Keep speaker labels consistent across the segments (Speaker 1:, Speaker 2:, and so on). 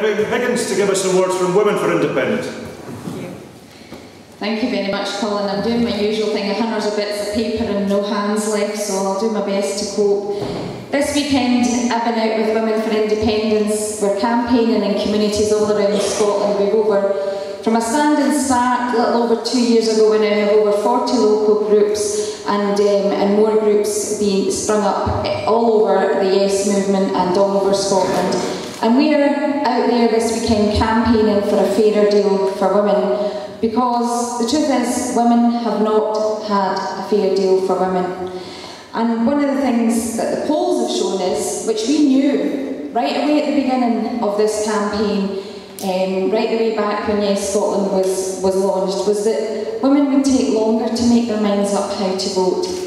Speaker 1: Kate Higgins to give us some words from Women for Independence.
Speaker 2: Thank you very much, Colin. I'm doing my usual thing, a hundreds of bits of paper and no hands left, so I'll do my best to cope. This weekend, I've been out with Women for Independence. We're campaigning in communities all around Scotland. We've over from a standing start a little over two years ago, we now have over 40 local groups and, um, and more groups being sprung up all over the Yes movement and all over Scotland. And we are out there this weekend campaigning for a fairer deal for women because the truth is women have not had a fair deal for women. And one of the things that the polls have shown is, which we knew right away at the beginning of this campaign, um, right the way back when Yes Scotland was, was launched, was that women would take longer to make their minds up how to vote.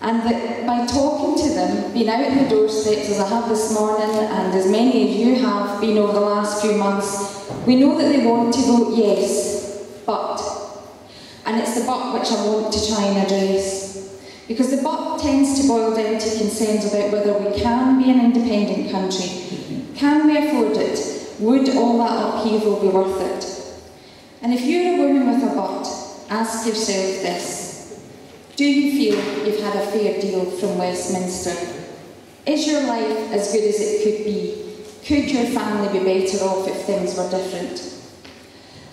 Speaker 2: And that by talking to them, being out in the doorsteps as I have this morning, and as many of you have been over the last few months, we know that they want to vote yes, but. And it's the but which I want to try and address. Because the but tends to boil down to concerns about whether we can be an independent country. Can we afford it? Would all that upheaval be worth it? And if you're a woman with a but, ask yourself this. Do you feel you've had a fair deal from Westminster? Is your life as good as it could be? Could your family be better off if things were different?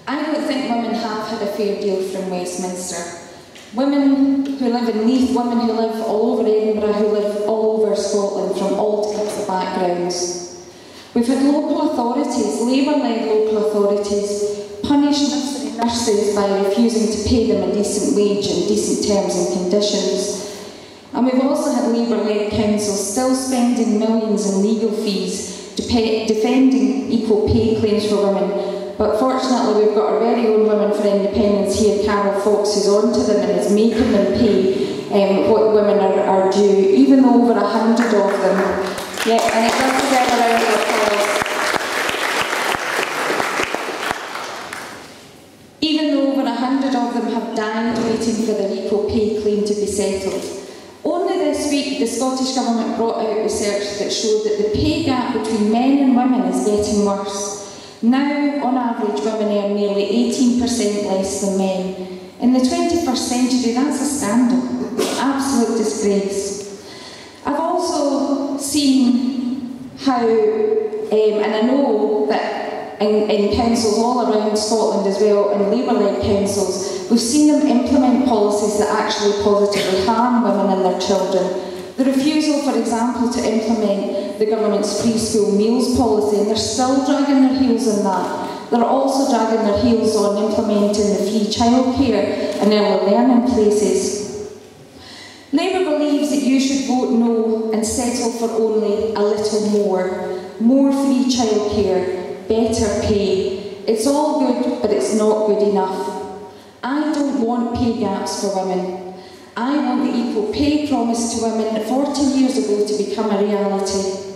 Speaker 2: I don't think women have had a fair deal from Westminster. Women who live in Leith, women who live all over Edinburgh, who live all over Scotland from all types of backgrounds. We've had local authorities, Labour-led local authorities, punish nurses by refusing to pay them a decent wage and decent terms and conditions. And we've also had Labour-led councils still spending millions in legal fees pay, defending equal pay claims for women. But fortunately, we've got our very own Women for Independence here, Carol Fox, who's on to them and is making them pay um, what women are, are due, even though over a hundred of them yeah, and it does applause. Even though over a hundred of them have died waiting for their equal pay claim to be settled. Only this week, the Scottish Government brought out research that showed that the pay gap between men and women is getting worse. Now, on average, women earn nearly 18% less than men. In the 21st century, that's a scandal. Absolute disgrace. I've also seen how, um, and I know that in, in councils all around Scotland as well, in Labour-led councils, we've seen them implement policies that actually positively harm women and their children. The refusal, for example, to implement the government's free school meals policy, and they're still dragging their heels on that. They're also dragging their heels on implementing the free childcare and early learning places. Labour believes that you should vote no and settle for only a little more. More free childcare, better pay. It's all good, but it's not good enough. I don't want pay gaps for women. I want the equal pay promised to women 40 years ago to become a reality.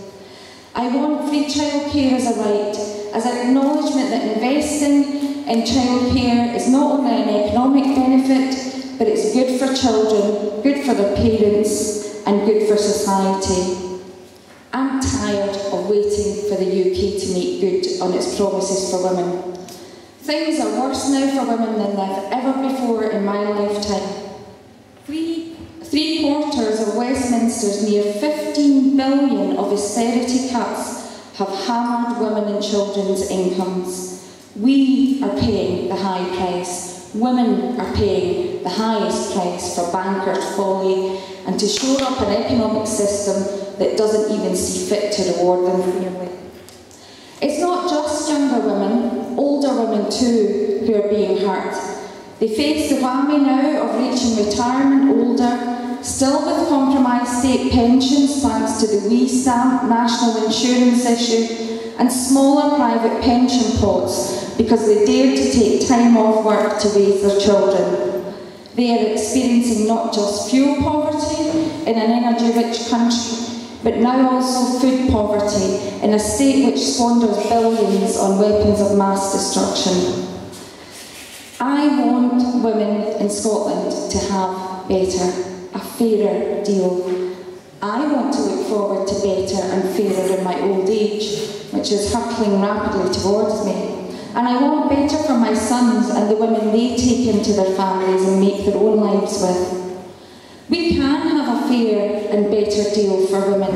Speaker 2: I want free childcare as a right, as an acknowledgement that investing in childcare is not only an economic benefit, but it's good for children, good for their parents, and good for society. I'm tired of waiting for the UK to make good on its promises for women. Things are worse now for women than they've ever before in my lifetime. Three, three quarters of Westminster's near 15 billion of austerity cuts have hammered women and children's incomes. We are paying the high price. Women are paying the highest price for bankered folly and to shore up an economic system that doesn't even see fit to reward them fairly. It's not just younger women, older women too, who are being hurt. They face the whammy now of reaching retirement older, still with compromised state pensions thanks to the WE stamp national insurance issue, and smaller private pension pots because they dared to take time off work to raise their children. They are experiencing not just fuel poverty in an energy-rich country, but now also food poverty in a state which squanders billions on weapons of mass destruction. I want women in Scotland to have better, a fairer deal. I want to look forward to better and fairer in my old age, which is hurtling rapidly towards me. And I want better for my sons and the women they take into their families and make their own lives with. We can have a fair and better deal for women,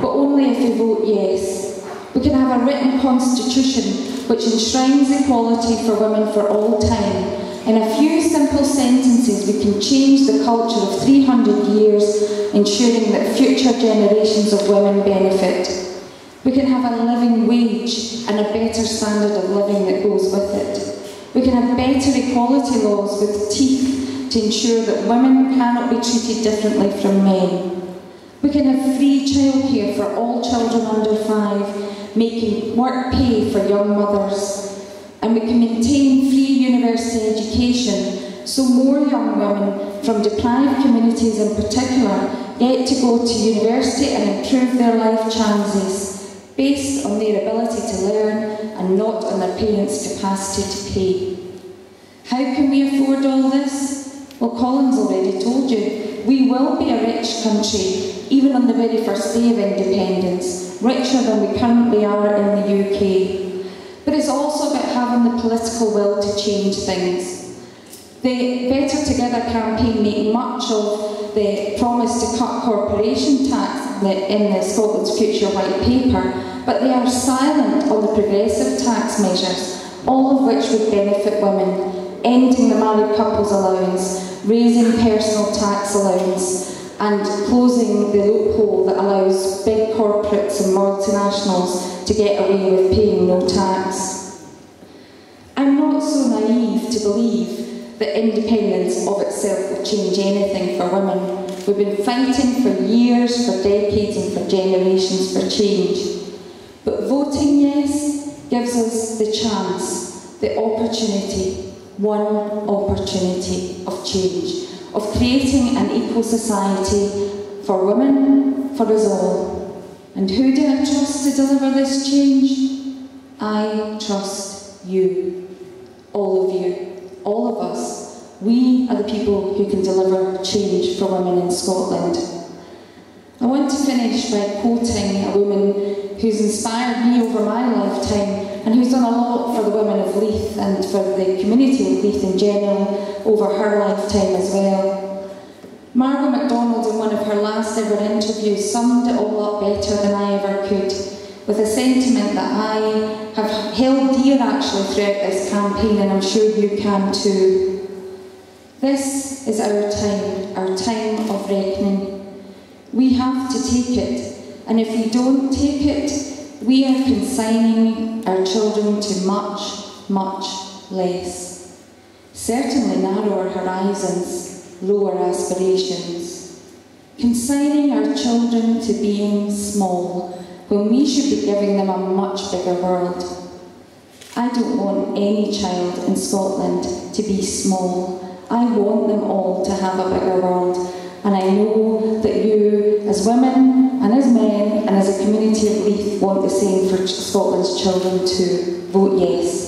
Speaker 2: but only if we vote yes. We can have a written constitution which enshrines equality for women for all time. In a few simple sentences, we can change the culture of 300 years, ensuring that future generations of women benefit. We can have a living wage and a better standard of living that goes with it. We can have better equality laws with teeth to ensure that women cannot be treated differently from men. We can have free childcare for all children under five, making work pay for young mothers. And we can maintain free university education so more young women from deprived communities in particular get to go to university and improve their life chances based on their ability to learn and not on their parents' capacity to pay. How can we afford all this? Well, Colin's already told you. We will be a rich country, even on the very first day of independence, richer than we currently are in the UK. But it's also about having the political will to change things. The Better Together campaign made much of the promise to cut corporation tax in the Scotland's Future White Paper, but they are silent on the progressive tax measures, all of which would benefit women, ending the married couples allowance, raising personal tax allowance, and closing the loophole that allows big corporates and multinationals to get away with paying no tax. I'm not so naive to believe that independence of itself will change anything for women. We've been fighting for years, for decades, and for generations for change. But voting yes gives us the chance, the opportunity, one opportunity of change, of creating an equal society for women, for us all. And who do I trust to deliver this change? I trust you, all of you all of us, we are the people who can deliver change for women in Scotland. I want to finish by quoting a woman who's inspired me over my lifetime and who's done a lot for the women of Leith and for the community of Leith in general over her lifetime as well. Margo MacDonald, in one of her last ever interviews, summed it all up better than I ever could with a sentiment that I have held dear actually throughout this campaign, and I'm sure you can too. This is our time, our time of reckoning. We have to take it, and if we don't take it, we are consigning our children to much, much less. Certainly narrower horizons, lower aspirations. Consigning our children to being small when we should be giving them a much bigger world. I don't want any child in Scotland to be small. I want them all to have a bigger world. And I know that you, as women and as men and as a community of Leith, want the same for Scotland's children to vote yes.